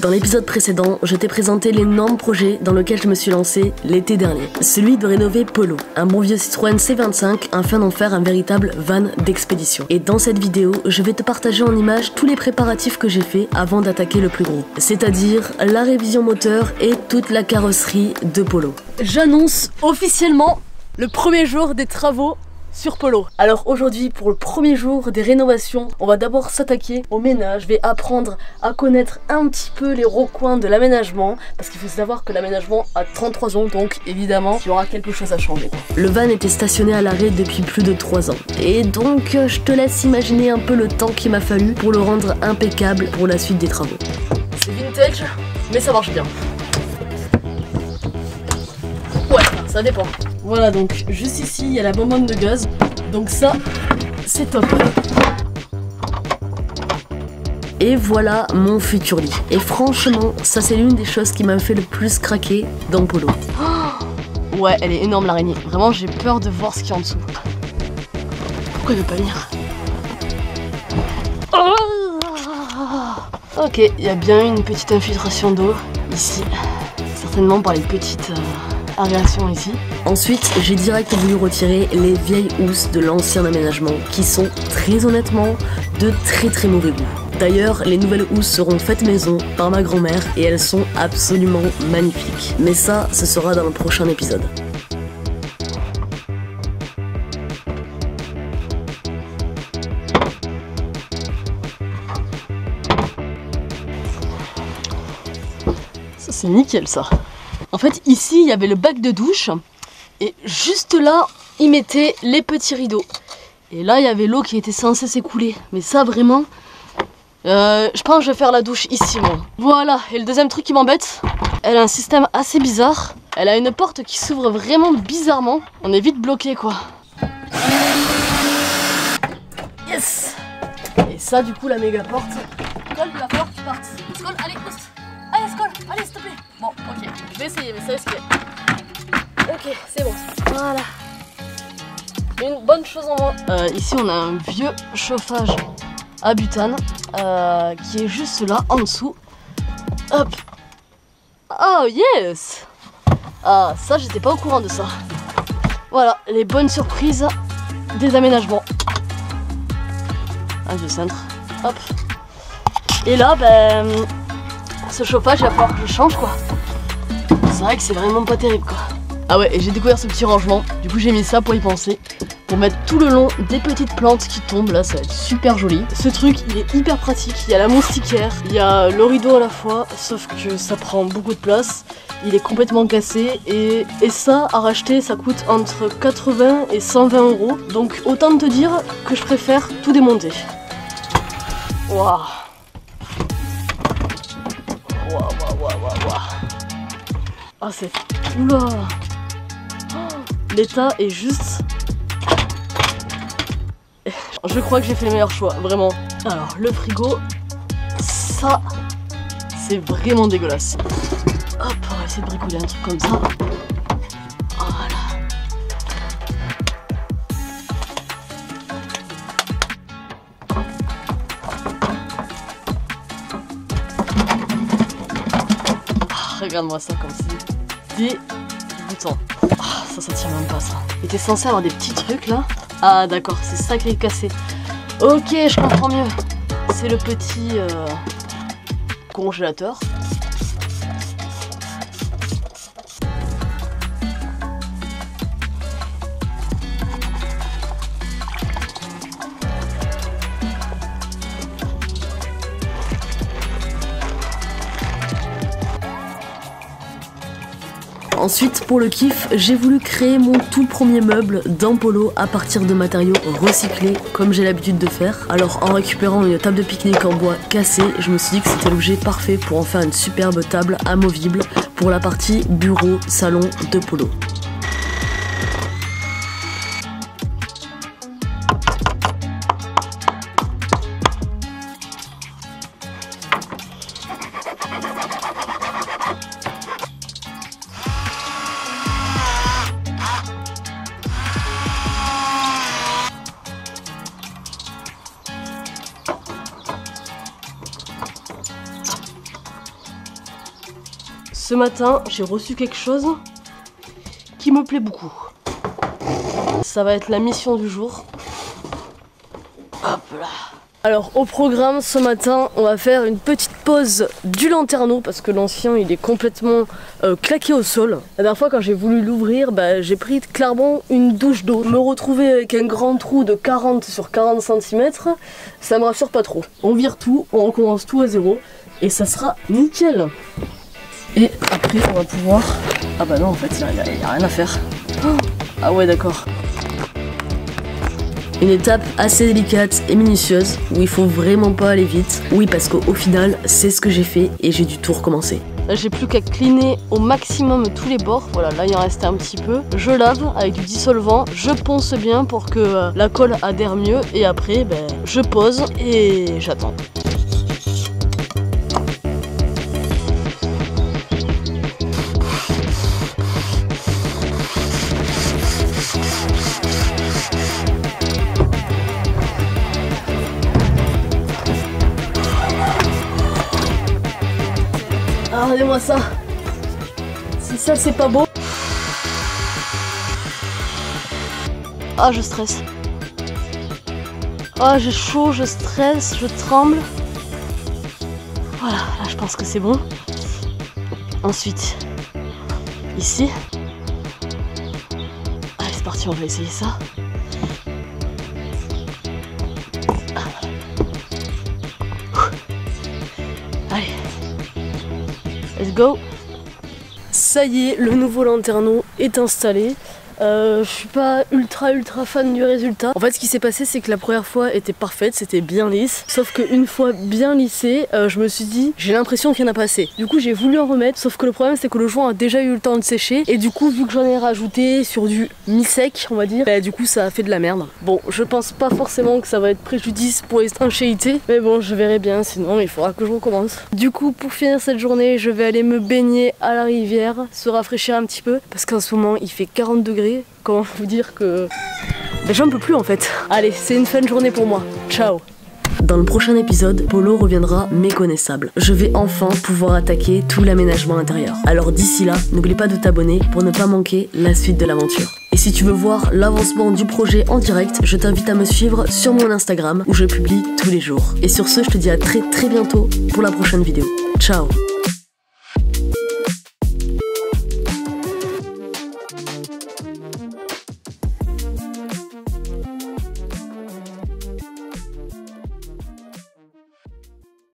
Dans l'épisode précédent, je t'ai présenté l'énorme projet dans lequel je me suis lancé l'été dernier. Celui de rénover Polo, un bon vieux Citroën C25 afin d'en faire un véritable van d'expédition. Et dans cette vidéo, je vais te partager en images tous les préparatifs que j'ai fait avant d'attaquer le plus gros. C'est-à-dire la révision moteur et toute la carrosserie de Polo. J'annonce officiellement le premier jour des travaux sur Polo. Alors aujourd'hui, pour le premier jour des rénovations, on va d'abord s'attaquer au ménage. Je vais apprendre à connaître un petit peu les recoins de l'aménagement, parce qu'il faut savoir que l'aménagement a 33 ans, donc évidemment, il y aura quelque chose à changer. Le van était stationné à l'arrêt depuis plus de 3 ans. Et donc, je te laisse imaginer un peu le temps qu'il m'a fallu pour le rendre impeccable pour la suite des travaux. C'est vintage, mais ça marche bien. Ouais, ça dépend. Voilà, donc juste ici, il y a la bonbonne de gaz. Donc ça, c'est top. Et voilà mon futur lit. Et franchement, ça c'est l'une des choses qui m'a fait le plus craquer dans Polo. Oh ouais, elle est énorme l'araignée. Vraiment, j'ai peur de voir ce qu'il y a en dessous. Pourquoi il veut pas venir? Oh Ok, il y a bien une petite infiltration d'eau ici. Certainement par les petites... Euh, ici. Ensuite, j'ai direct voulu retirer les vieilles housses de l'ancien aménagement qui sont très honnêtement de très très mauvais goût. D'ailleurs, les nouvelles housses seront faites maison par ma grand-mère et elles sont absolument magnifiques. Mais ça, ce sera dans le prochain épisode. Ça c'est nickel ça. En fait, ici, il y avait le bac de douche. Et juste là, ils mettaient les petits rideaux. Et là, il y avait l'eau qui était censée s'écouler. Mais ça, vraiment... Euh, je pense que je vais faire la douche ici, moi. Voilà, et le deuxième truc qui m'embête, elle a un système assez bizarre. Elle a une porte qui s'ouvre vraiment bizarrement. On est vite bloqué, quoi. Yes Et ça, du coup, la méga porte. Scol, allez, pousse je vais essayer, mais ça risque. Ok, c'est bon. Voilà. Une bonne chose en moins. Euh, ici, on a un vieux chauffage à butane euh, qui est juste là en dessous. Hop. Oh yes Ah, ça, j'étais pas au courant de ça. Voilà, les bonnes surprises des aménagements. Un vieux cintre. Hop. Et là, ben, ce chauffage, il va falloir que je change quoi. C'est vrai que c'est vraiment pas terrible quoi. Ah ouais, et j'ai découvert ce petit rangement. Du coup, j'ai mis ça pour y penser. Pour mettre tout le long des petites plantes qui tombent. Là, ça va être super joli. Ce truc, il est hyper pratique. Il y a la moustiquaire, il y a le rideau à la fois. Sauf que ça prend beaucoup de place. Il est complètement cassé. Et, ça, à racheter, ça coûte entre 80 et 120 euros. Donc, autant te dire que je préfère tout démonter. Waouh. Ah, c'est. Oula L'état est juste. Je crois que j'ai fait le meilleur choix, vraiment. Alors, le frigo, ça, c'est vraiment dégueulasse. Hop, on va essayer de bricoler un truc comme ça. Regarde-moi ça comme c'est dégoûtant. Ah, ça, ça tient même pas ça. Il était censé avoir des petits trucs là. Ah d'accord, c'est est cassé. Ok, je comprends mieux. C'est le petit euh, congélateur. Ensuite, pour le kiff, j'ai voulu créer mon tout premier meuble dans Polo à partir de matériaux recyclés, comme j'ai l'habitude de faire. Alors, en récupérant une table de pique-nique en bois cassée, je me suis dit que c'était l'objet parfait pour en faire une superbe table amovible pour la partie bureau-salon de Polo. Ce matin, j'ai reçu quelque chose qui me plaît beaucoup. Ça va être la mission du jour. Hop là. Alors au programme ce matin on va faire une petite pause du lanterneau parce que l'ancien il est complètement euh, claqué au sol. La dernière fois quand j'ai voulu l'ouvrir bah, j'ai pris clairement une douche d'eau. Me retrouver avec un grand trou de 40 sur 40 cm ça me rassure pas trop. On vire tout, on recommence tout à zéro et ça sera nickel. Et après on va pouvoir... Ah bah non en fait il n'y a, rien à faire. ah ouais d'accord. Une étape assez délicate et minutieuse où il faut vraiment pas aller vite. Oui, parce qu'au final, c'est ce que j'ai fait et j'ai dû tout recommencer. J'ai plus qu'à cleaner au maximum tous les bords. Voilà, là, il en restait un petit peu. Je lave avec du dissolvant, je ponce bien pour que euh, la colle adhère mieux et après, ben, je pose et j'attends. Regardez-moi ça. C'est ça, c'est pas beau. Ah, je stresse. Ah, j'ai chaud, je stresse, je tremble. Voilà, là je pense que c'est bon. Ensuite, ici. Allez, c'est parti, on va essayer ça. Allez. Let's go Ça y est, le nouveau lanterneau est installé. Euh, je suis pas ultra ultra fan du résultat. En fait ce qui s'est passé c'est que la première fois était parfaite, c'était bien lisse. Sauf qu'une fois bien lissé, euh, je me suis dit j'ai l'impression qu'il y en a pas assez. Du coup j'ai voulu en remettre, sauf que le problème c'est que le joint a déjà eu le temps de sécher. Et du coup vu que j'en ai rajouté sur du mi-sec on va dire, bah, du coup ça a fait de la merde. Bon je pense pas forcément que ça va être préjudice pour les. Mais bon je verrai bien sinon il faudra que je recommence. Du coup pour finir cette journée je vais aller me baigner à la rivière, se rafraîchir un petit peu. Parce qu'en ce moment il fait 40 degrés comment vous dire que ben, j'en peux plus en fait. Allez, c'est une fin journée pour moi. Ciao dans le prochain épisode, Polo reviendra méconnaissable. Je vais enfin pouvoir attaquer tout l'aménagement intérieur. Alors d'ici là, n'oublie pas de t'abonner pour ne pas manquer la suite de l'aventure. Et si tu veux voir l'avancement du projet en direct, je t'invite à me suivre sur mon Instagram où je publie tous les jours. Et sur ce, je te dis à très très bientôt pour la prochaine vidéo. Ciao